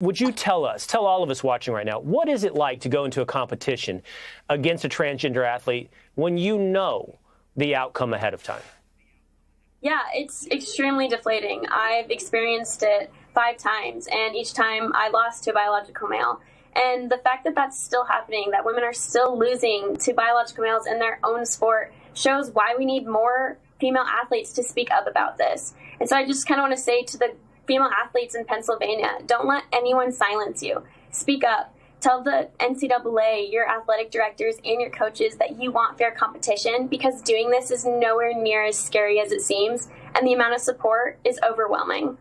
would you tell us, tell all of us watching right now, what is it like to go into a competition against a transgender athlete when you know the outcome ahead of time? Yeah, it's extremely deflating. I've experienced it five times, and each time I lost to a biological male. And the fact that that's still happening, that women are still losing to biological males in their own sport, shows why we need more female athletes to speak up about this. And so I just kind of want to say to the female athletes in Pennsylvania, don't let anyone silence you. Speak up. Tell the NCAA, your athletic directors, and your coaches that you want fair competition because doing this is nowhere near as scary as it seems, and the amount of support is overwhelming.